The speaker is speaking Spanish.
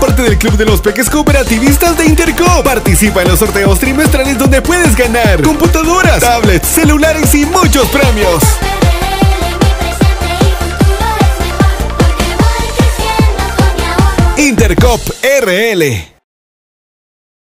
Parte del Club de los Peques Cooperativistas de Intercop. Participa en los sorteos trimestrales donde puedes ganar computadoras, tablets, celulares y muchos premios. Intercop RL